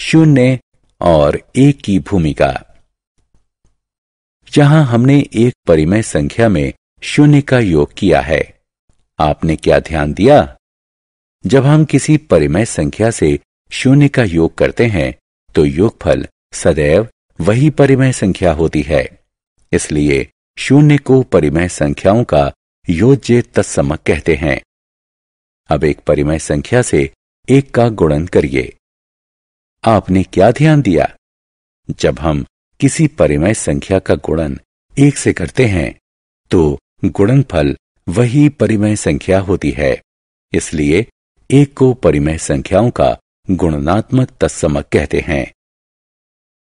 शून्य और एक की भूमिका। यहाँ हमने एक परिमय संख्या में शून्य का योग किया है। आपने क्या ध्यान दिया? जब हम किसी परिमय संख्या से शून्य का योग करते हैं तो योगफल सदैव वही परिमय संख्या होती है। इसलिए शून्य को परिमय संख्याओं का योज्य तत्समक कहते हैं। अब एक परिमय संख्या से एक का गुणन करिए। आपने क्या ध्यान दिया? जब हम किसी परिमय संख्या का गुणन एक से करते हैं तो गुणनफल वही परिमय संख्या होती है। इसलिए एक को परिमय संख्याओं का गुणनात्मक तत्समक कहते हैं।